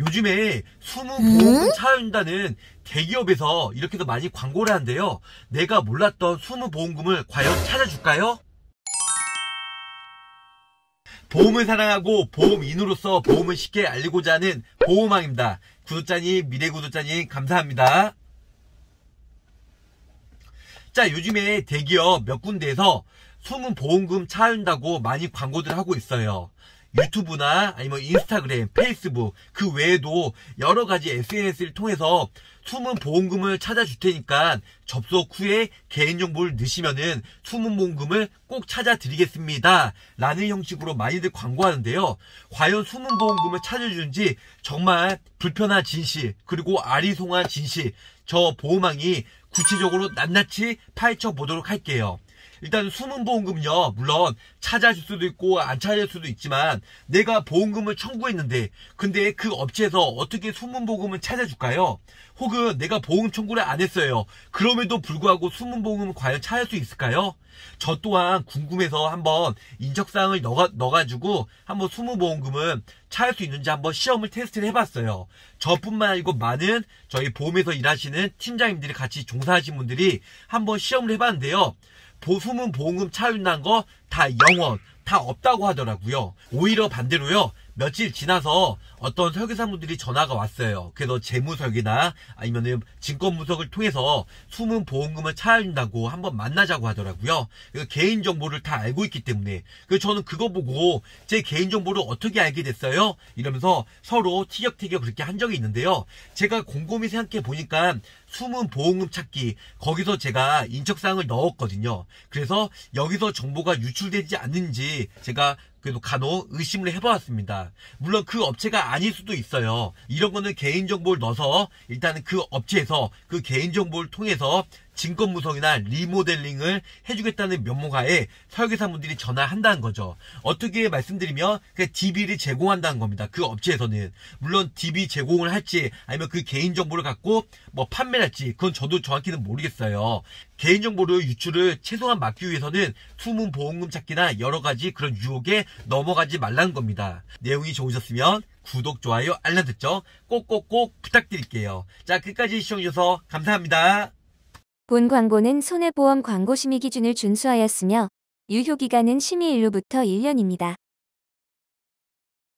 요즘에 숨은 보험금 차준다는 대기업에서 이렇게도 많이 광고를 하는데요. 내가 몰랐던 숨은 보험금을 과연 찾아줄까요? 보험을 사랑하고 보험인으로서 보험을 쉽게 알리고자 하는 보험왕입니다. 구독자님, 미래 구독자님 감사합니다. 자, 요즘에 대기업 몇 군데에서 숨은 보험금 차준다고 많이 광고들 하고 있어요. 유튜브나 아니면 인스타그램, 페이스북 그 외에도 여러 가지 SNS를 통해서 숨은 보험금을 찾아줄 테니까 접속 후에 개인정보를 넣으시면은 숨은 보험금을 꼭 찾아드리겠습니다. 라는 형식으로 많이들 광고하는데요. 과연 숨은 보험금을 찾아주는지 정말 불편한 진실 그리고 아리송한 진실 저 보험왕이 구체적으로 낱낱이 파헤쳐 보도록 할게요. 일단 숨은 보험금은요 물론 찾아줄 수도 있고 안 찾아줄 수도 있지만 내가 보험금을 청구했는데 근데 그 업체에서 어떻게 숨은 보험금을 찾아줄까요? 혹은 내가 보험 청구를 안 했어요. 그럼에도 불구하고 숨은 보험금을 과연 찾을 수 있을까요? 저 또한 궁금해서 한번 인적사항을 넣어, 넣어가지고 한번 숨은 보험금은 찾을 수 있는지 한번 시험을 테스트를 해봤어요. 저뿐만 아니고 많은 저희 보험에서 일하시는 팀장님들이 같이 종사하신 분들이 한번 시험을 해봤는데요. 보수문 보험금 차윤난 거 다 영원 다 없다고 하더라고요. 오히려 반대로요. 며칠 지나서 어떤 설계사분들이 전화가 왔어요. 그래서 재무설계나 아니면은 증권분석을 통해서 숨은 보험금을 찾아준다고 한번 만나자고 하더라고요. 개인정보를 다 알고 있기 때문에. 그래서 저는 그거 보고 제 개인정보를 어떻게 알게 됐어요? 이러면서 서로 티격태격 그렇게 한 적이 있는데요. 제가 곰곰이 생각해 보니까 숨은 보험금 찾기 거기서 제가 인적사항을 넣었거든요. 그래서 여기서 정보가 유출되지 않는지 제가 그래도 간혹 의심을 해보았습니다. 물론 그 업체가 아닐 수도 있어요. 이런 거는 개인정보를 넣어서 일단은 그 업체에서 그 개인정보를 통해서 증권무성이나 리모델링을 해주겠다는 면모하에 설계사분들이 전화한다는 거죠. 어떻게 말씀드리면 그 DB를 제공한다는 겁니다. 그 업체에서는 물론 DB 제공을 할지 아니면 그 개인 정보를 갖고 뭐 판매를 할지 그건 저도 정확히는 모르겠어요. 개인정보를 유출을 최소한 막기 위해서는 숨은 보험금 찾기나 여러 가지 그런 유혹에 넘어가지 말라는 겁니다. 내용이 좋으셨으면 구독, 좋아요, 알람 설정 꼭꼭꼭 부탁드릴게요. 자, 끝까지 시청해주셔서 감사합니다. 본 광고는 손해보험 광고 심의 기준을 준수하였으며 유효기간은 심의일로부터 1년입니다.